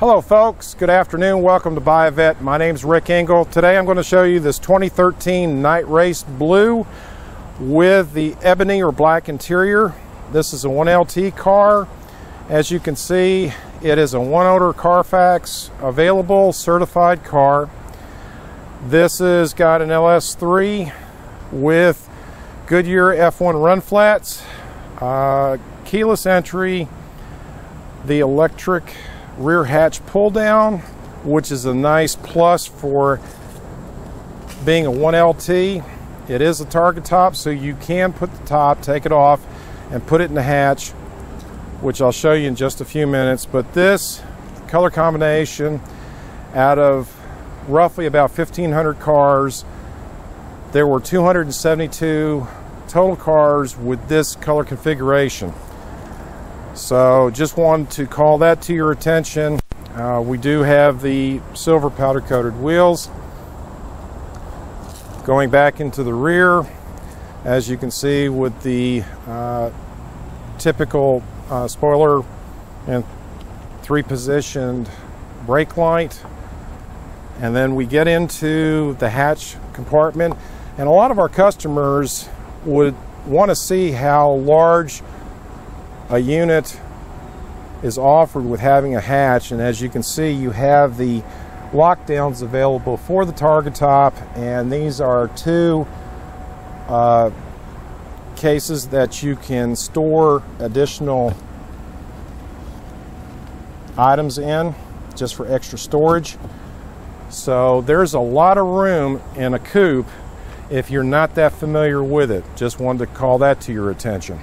Hello folks, good afternoon. Welcome to Buyavette. My name is Rick Engel. Today I'm going to show you this 2013 Night Race Blue with the ebony or black interior. This is a 1LT car. As you can see, it is a one owner Carfax available certified car. This has got an LS3 with Goodyear F1 run flats, uh, keyless entry, the electric rear hatch pull down, which is a nice plus for being a 1LT. It is a targa top, so you can put the top, take it off, and put it in the hatch, which I'll show you in just a few minutes. But this color combination, out of roughly about 1,500 cars, there were 272 total cars with this color configuration. So just wanted to call that to your attention. Uh, we do have the silver powder coated wheels. Going back into the rear, as you can see with the uh, typical uh, spoiler and three positioned brake light. And then we get into the hatch compartment. And a lot of our customers would want to see how large a unit is offered with having a hatch and as you can see you have the lockdowns available for the targa top and these are two uh, cases that you can store additional items in just for extra storage. So there's a lot of room in a coupe if you're not that familiar with it. Just wanted to call that to your attention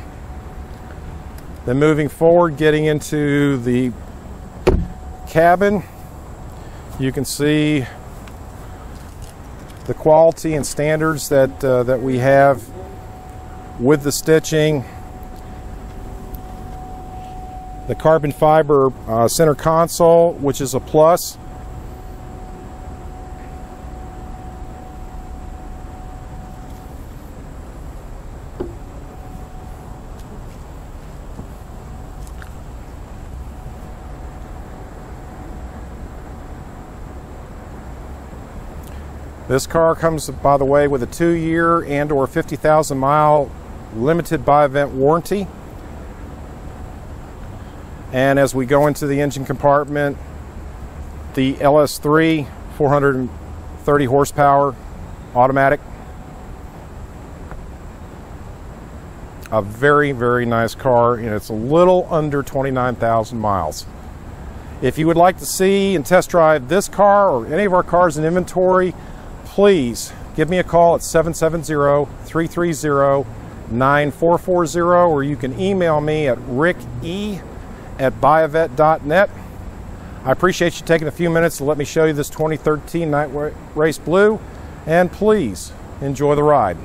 then moving forward, getting into the cabin, you can see the quality and standards that uh, that we have with the stitching. The carbon fiber uh, center console, which is a plus. This car comes, by the way, with a two-year and or 50,000 mile limited Buyavette warranty. And as we go into the engine compartment, the LS3 430 horsepower automatic. A very, very nice car, and it's a little under 29,000 miles. If you would like to see and test drive this car or any of our cars in inventory, please give me a call at 770-330-9440 or you can email me at ricke at buyavette.net. I appreciate you taking a few minutes to let me show you this 2013 Night Race Blue and please enjoy the ride.